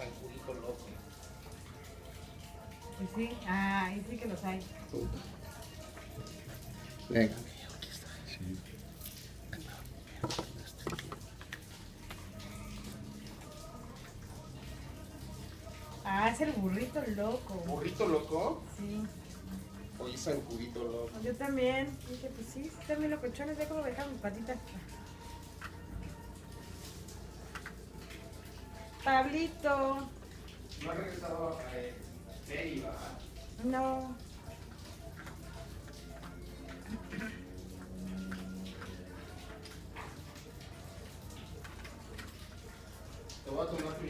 Zancudito loco. Y sí, ah, y sí que los hay. Venga. Ah, es el burrito loco. ¿Burrito loco? Sí. Oye, zancudito loco. Yo también. Dije, pues sí, sí, también locochones. Cómo me dejan mis patitas. Pablito. No ha regresado a ¿verdad? No. Te voy a tomar tu